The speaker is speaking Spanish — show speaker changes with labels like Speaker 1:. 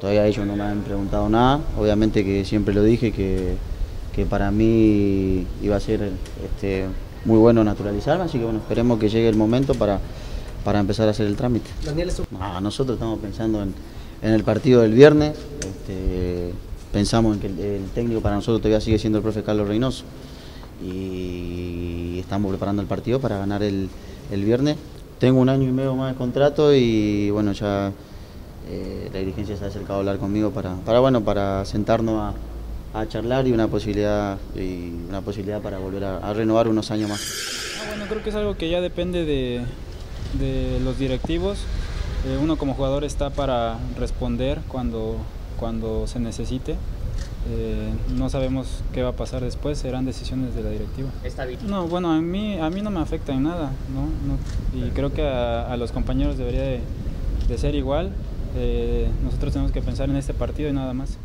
Speaker 1: todavía ellos no me han preguntado nada, obviamente que siempre lo dije que, que para mí iba a ser este, muy bueno naturalizarme, así que bueno, esperemos que llegue el momento para, para empezar a hacer el trámite. Ah, nosotros estamos pensando en, en el partido del viernes, este, pensamos en que el, el técnico para nosotros todavía sigue siendo el profe Carlos Reynoso y estamos preparando el partido para ganar el, el viernes. Tengo un año y medio más de contrato y bueno, ya eh, la dirigencia se ha acercado a hablar conmigo para, para, bueno, para sentarnos a, a charlar y una posibilidad, y una posibilidad para volver a, a renovar unos años más.
Speaker 2: Ah, bueno, creo que es algo que ya depende de, de los directivos. Eh, uno como jugador está para responder cuando, cuando se necesite. Eh, no sabemos qué va a pasar después, serán decisiones de la directiva.
Speaker 3: está bien.
Speaker 2: No, bueno, a mí, a mí no me afecta en nada, ¿no? No, y creo que a, a los compañeros debería de, de ser igual. Eh, nosotros tenemos que pensar en este partido y nada más.